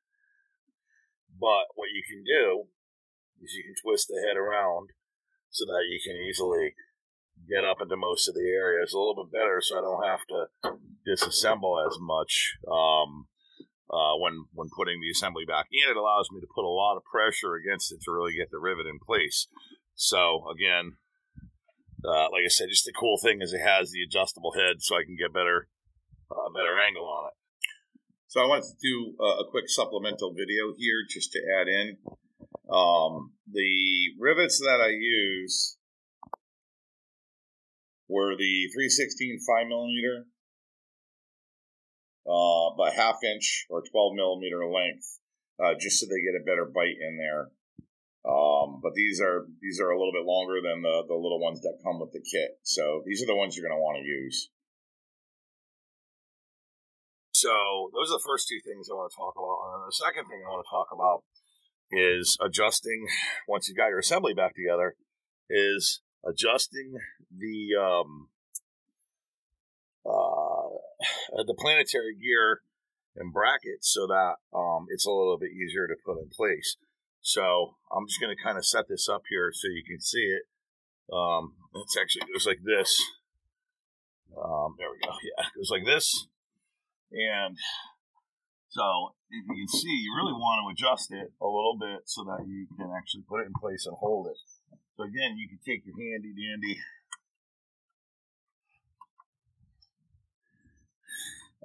but what you can do is you can twist the head around so that you can easily get up into most of the areas a little bit better, so I don't have to disassemble as much. Um, uh, when when putting the assembly back in, it allows me to put a lot of pressure against it to really get the rivet in place. So again, uh, like I said, just the cool thing is it has the adjustable head, so I can get better uh, better angle on it. So I wanted to do a, a quick supplemental video here just to add in. Um, the rivets that I use were the 316 5 millimeter, uh, by half inch or 12 millimeter length, uh, just so they get a better bite in there. Um, but these are these are a little bit longer than the the little ones that come with the kit. So these are the ones you're going to want to use. So those are the first two things I want to talk about. And the second thing I want to talk about is adjusting once you've got your assembly back together is adjusting the um, uh, the planetary gear and brackets so that um, it's a little bit easier to put in place. So I'm just going to kind of set this up here so you can see it. Um, it's actually goes like this. Um, there we go. *laughs* Yeah, it goes like this. And so if you can see, you really want to adjust it a little bit so that you can actually put it in place and hold it. So again, you can take your handy dandy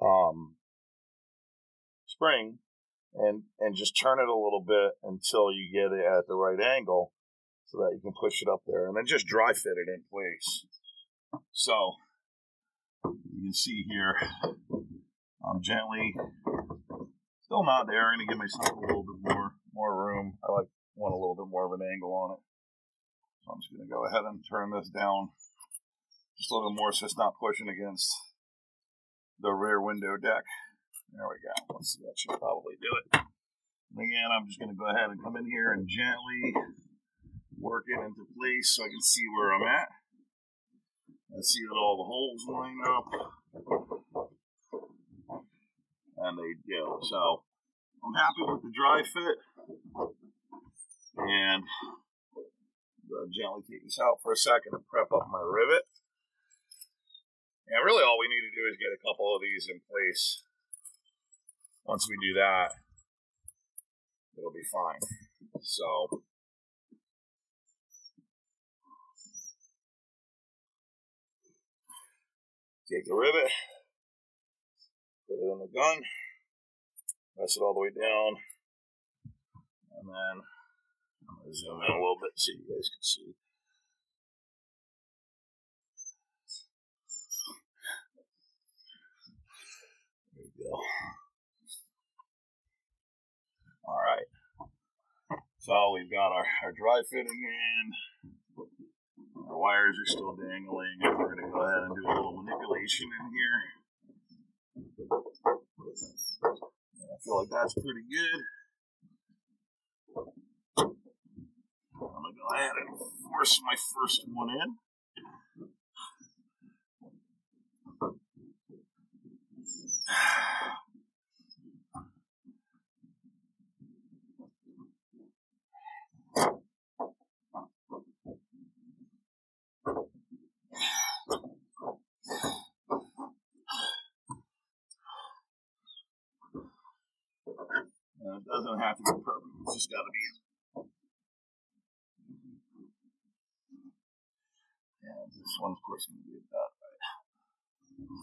um, spring and and just turn it a little bit until you get it at the right angle so that you can push it up there and then just dry fit it in place. So you can see here, I'm gently still not there. I'm to give myself a little bit more more room. I like want a little bit more of an angle on it. I'm just going to go ahead and turn this down just a little more so it's not pushing against the rear window deck. There we go. Let's that should probably do it. And again, I'm just going to go ahead and come in here and gently work it into place so I can see where I'm at. And see that all the holes line up. And they do. So I'm happy with the dry fit. And uh, gently take this out for a second and prep up my rivet. And really all we need to do is get a couple of these in place. Once we do that, it'll be fine. So take the rivet, put it in the gun, press it all the way down, and then Zoom in a little bit so you guys can see. There you go. All right. So we've got our, our dry fitting in. Our wires are still dangling, we're to go ahead and do a little manipulation in here. I feel like that's pretty good. I'm going to go ahead and force my first one in. It doesn't have to be perfect. It's just got to be. Yeah, this one's of course going to be.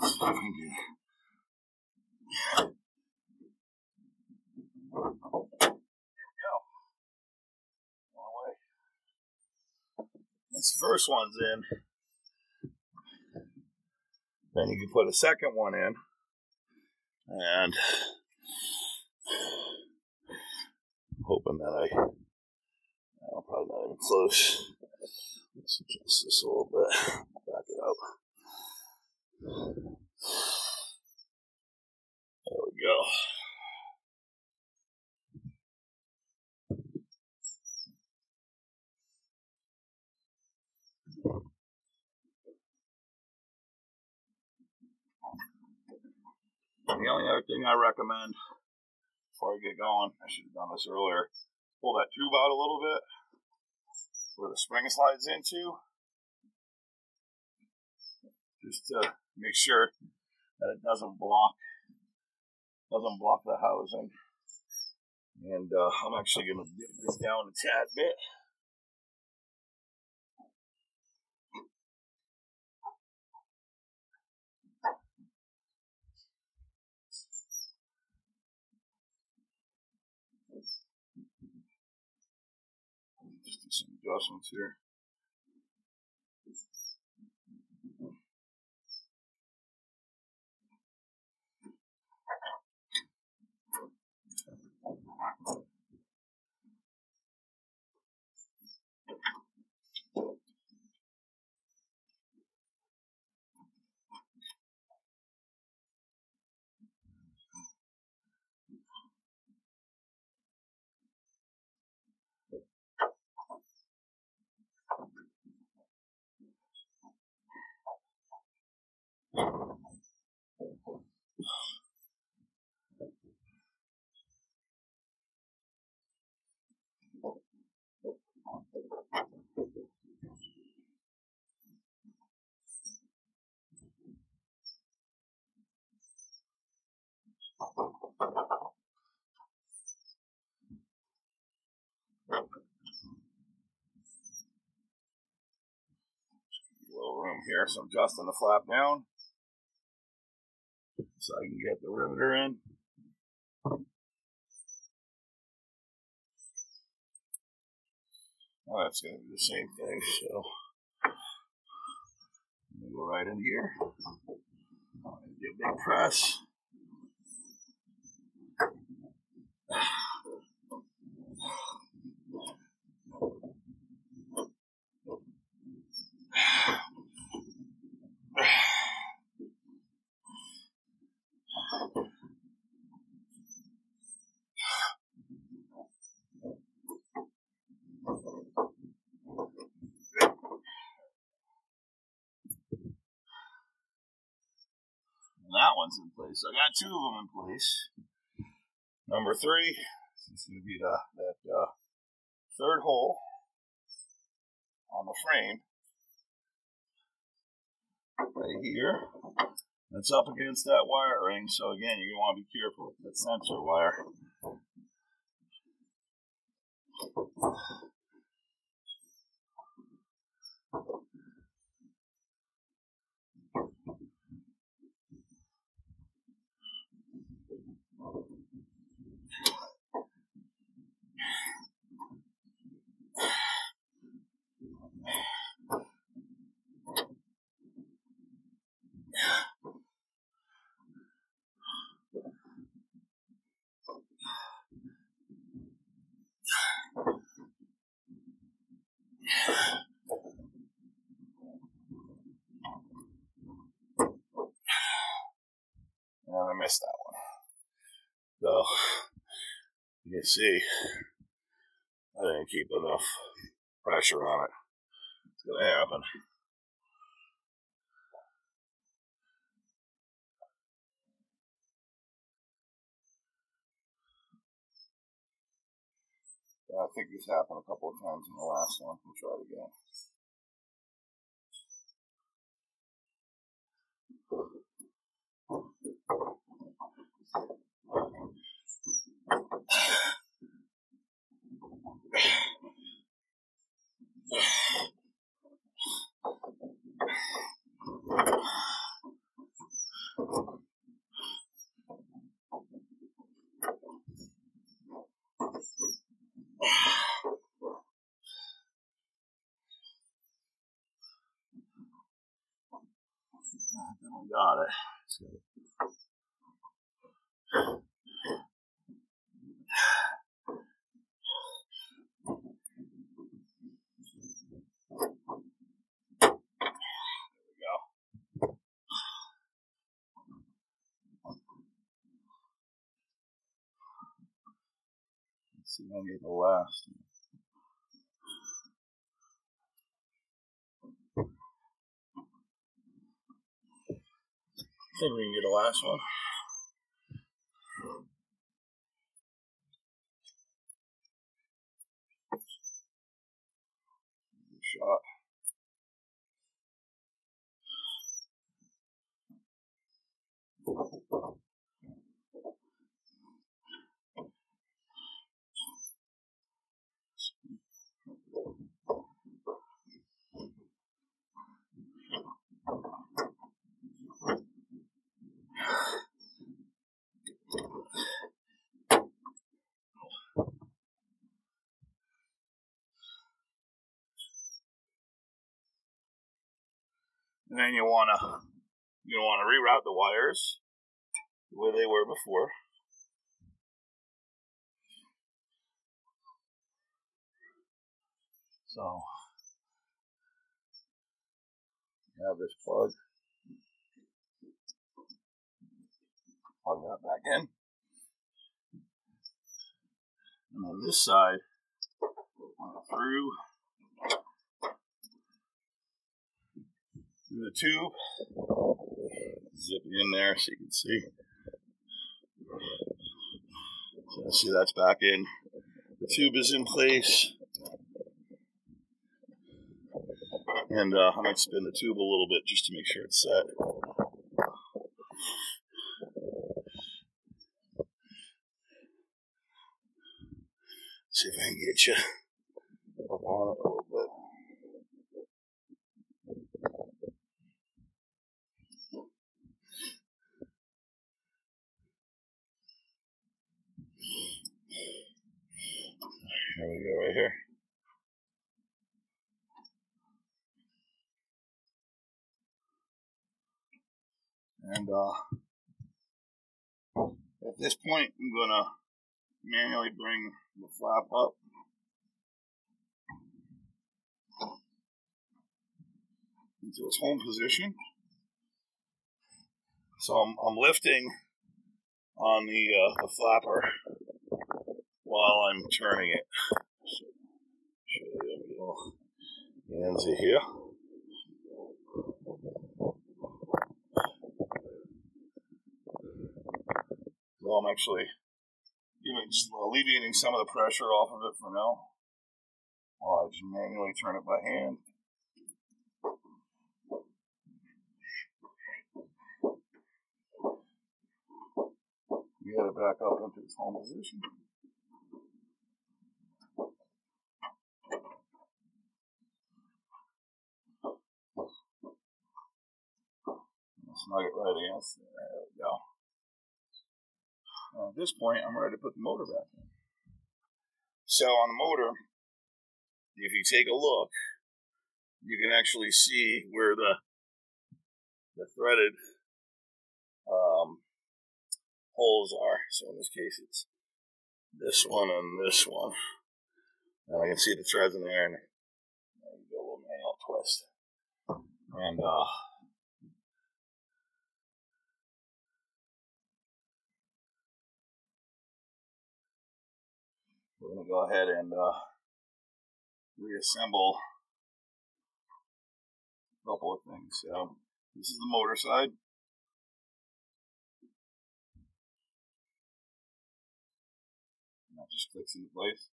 Let's we. There we go. One away. Once the first one's in, then you can put a second one in, and hoping that I, I'll probably not even close. Let's adjust this a little bit. Back it up. There we go. The only other thing I recommend before I get going, I should have done this earlier, pull that tube out a little bit where the spring slides into, just to make sure that it doesn't block doesn't block the housing. And uh, I'm actually going to dip this down a tad bit. Adjustments here. Here, so I'm adjusting the flap down so I can get the riveter in. Oh, that's going to be the same thing, so I'm going to go right in here. Do a big press. that one's in place. I got two of them in place. Number three, this is going to be the, that uh, third hole on the frame right here. That's up against that wiring, so again, you're going to want to be careful with that sensor wire. And I missed that one. So, you can see, I didn't keep enough pressure on it. It's going to happen. I think this happened a couple of times in the last one. We'll try it again. We *sighs* got it. I get the last. I think we can get the last one. Good shot. And then you wanna you wanna reroute the wires where they were before. So have this plug. Plug that back in. And on this side, through through the tube. Zip it in there so you can see. So see that's back in. The tube is in place. And uh, I might spin the tube a little bit just to make sure it's set. See if I can get you up on it a little bit. There we go, right here. And uh, at this point, I'm gonna manually bring the flap up. Into its home position. So I'm, I'm lifting on the, uh, the flapper while I'm turning it. So, a little handsy here. I'm actually just alleviating some of the pressure off of it for now. While I just manually turn it by hand. Get it back up into its home position. Snug there. There we go. at this point, I'm ready to put the motor back in. So on the motor, if you take a look, you can actually see where the the threaded um, holes are. So in this case, it's this one and this one. And I can see the threads in there, and there you go, a little manual twist. And uh, we're going to go ahead and uh, reassemble a couple of things. So this is the motor side. And that just clicks into place.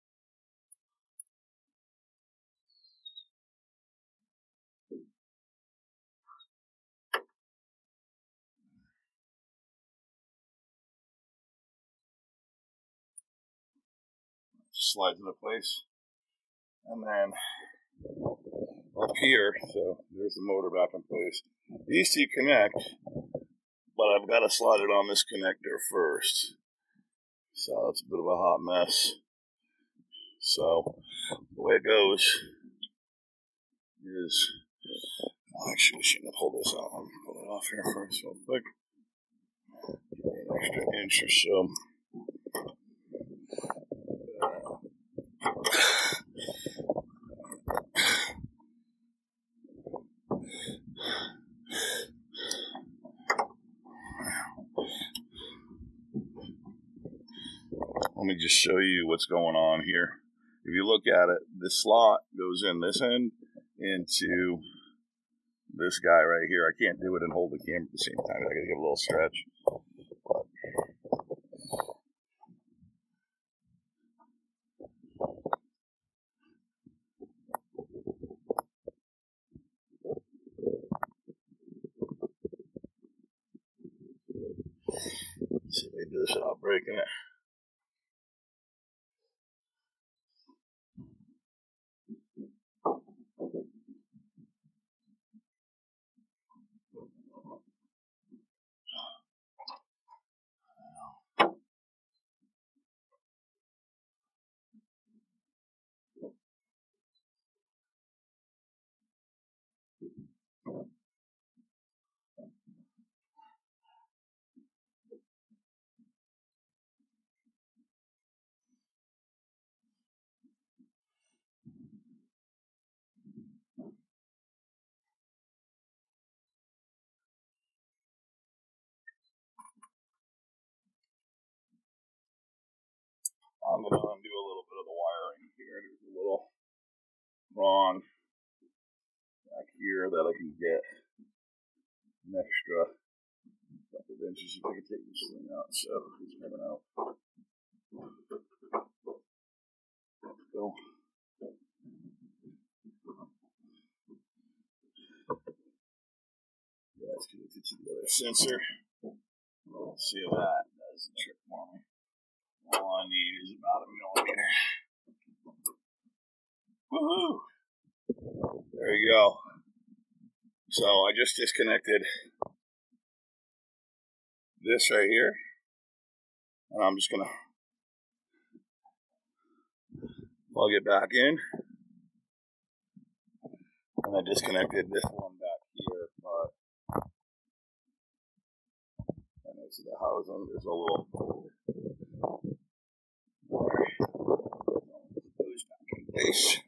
Slides into place. And then up here, so there's the motor back in place. Two connect, but I've got to slide it on this connector first. So it's a bit of a hot mess. So the way it goes is, I actually shouldn't have pulled this out. I'll pull it off here first real quick. An extra inch or so. Let me just show you what's going on here. If you look at it, the slot goes in this end into this guy right here. I can't do it and hold the camera at the same time. I gotta give a little stretch. But see if they do this I'm going to undo a little bit of the wiring here. There's a little wrong back here that I can get an extra couple of inches if I can take this thing out. So it's coming out. Let's go. Yeah, it's connected to the other sensor. Let's see if that does the trick for me. All I need is about a millimeter. Woohoo! There you go. So I just disconnected this right here. And I'm just gonna plug it back in. And I disconnected this one back here, but and to the housing there's a little goes back in place.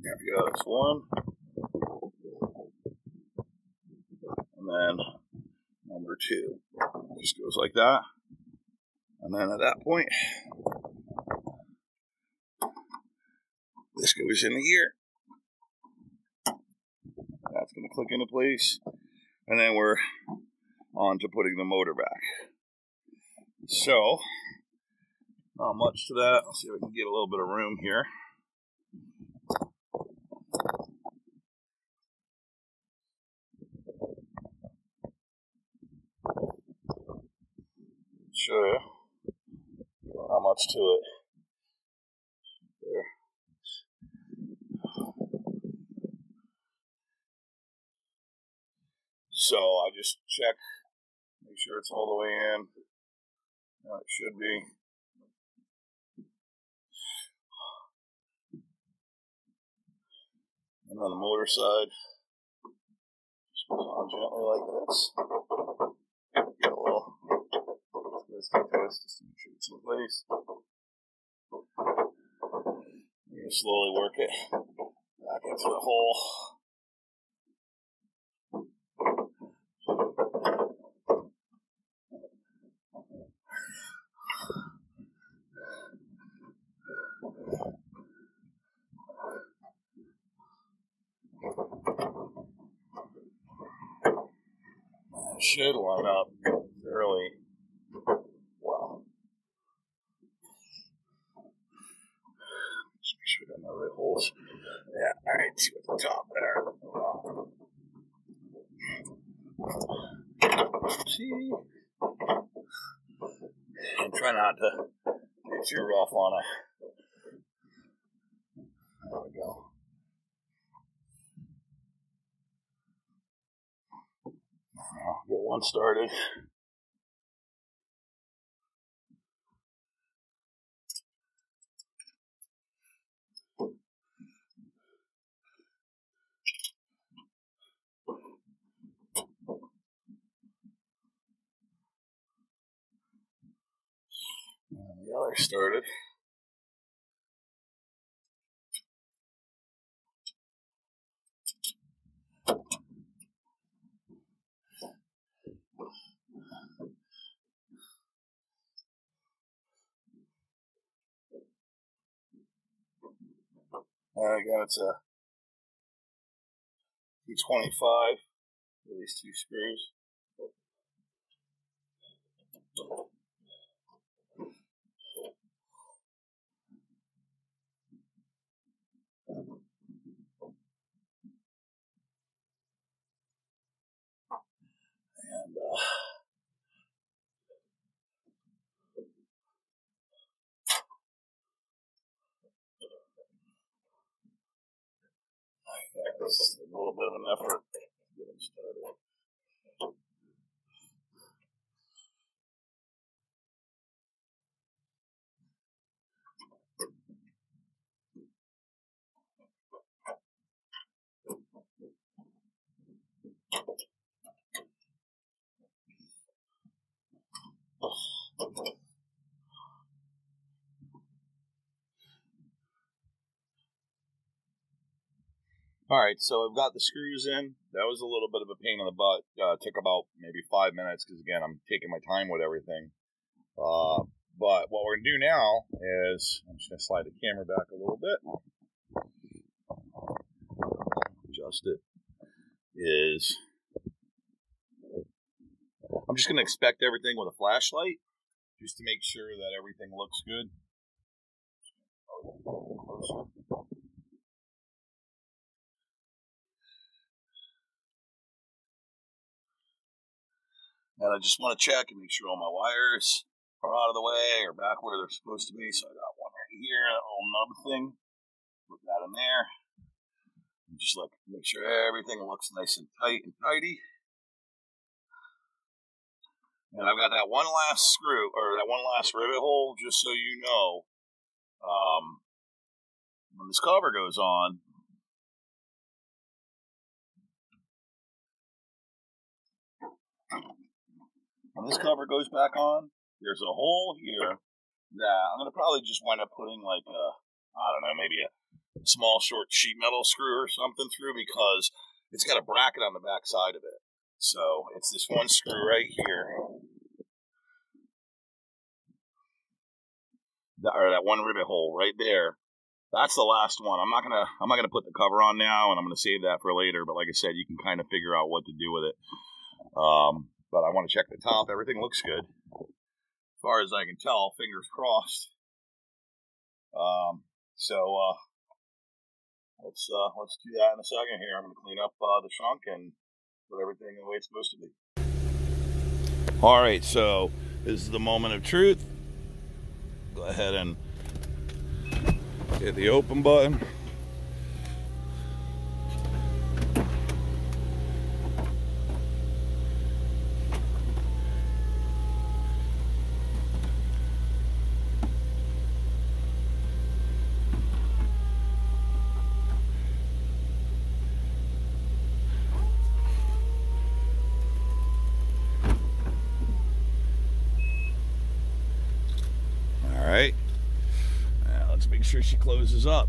There we go, that's one. And then number two. Just goes like that. And then at that point, this goes in here. That's going to click into place. And then we're onto putting the motor back. So, not much to that. See if we can get a little bit of room here. Show you how much to it. There. So I just check, make sure it's all the way in. Yeah, it should be. And on the motor side, just goes on gently like this. Get a little twist and twist just to make sure it's in place. You're slowly work it back into the hole. Should line up fairly well. Just make sure I got my right holes. Yeah, alright, see what the top there. See? And try not to get too rough on it. There we go. I'll get one started. The other started. We go. It's a T25 with these two screws. And uh, a little bit of an effort to get started. All right, so I've got the screws in. That was a little bit of a pain in the butt. Uh, took about maybe five minutes because again, I'm taking my time with everything. Uh, but what we're gonna do now is I'm just gonna slide the camera back a little bit, adjust it. Is I'm just gonna inspect everything with a flashlight just to make sure that everything looks good. And I just want to check and make sure all my wires are out of the way or back where they're supposed to be. So I got one right here, that little nub thing. Put that in there. And just like make sure everything looks nice and tight and tidy. And I've got that one last screw or that one last rivet hole, just so you know. Um, when this cover goes on, when this cover goes back on, there's a hole here that I'm gonna probably just wind up putting like a, I don't know, maybe a small short sheet metal screw or something through because it's got a bracket on the back side of it. So it's this one screw right here. That, or that one rivet hole right there. That's the last one. I'm not gonna I'm not gonna put the cover on now, and I'm gonna save that for later. But like I said, you can kind of figure out what to do with it. Um, but I want to check the top. Everything looks good. As far as I can tell, fingers crossed. Um, so, uh, let's, uh, let's do that in a second here. I'm going to clean up, uh, the trunk and put everything the way it's supposed to be. All right, so this is the moment of truth. Go ahead and hit the open button. All right. Now let's make sure she closes up.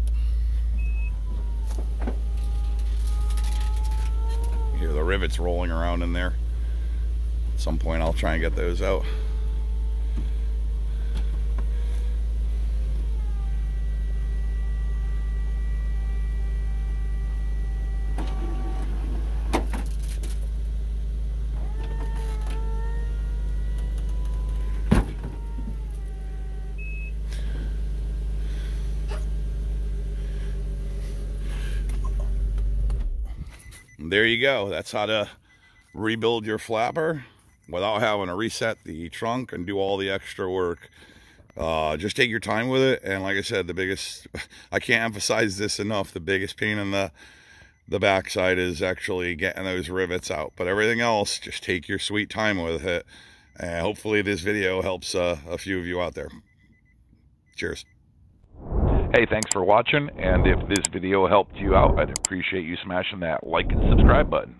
Hear the rivets rolling around in there. At some point, I'll try and get those out. there you go. That's how to rebuild your flapper without having to reset the trunk and do all the extra work. Uh, just take your time with it. And like I said, the biggest, *laughs* I can't emphasize this enough, the biggest pain in the, the backside is actually getting those rivets out. But everything else, just take your sweet time with it. And hopefully this video helps uh, a few of you out there. Cheers. Hey, thanks for watching, and if this video helped you out, I'd appreciate you smashing that like and subscribe button.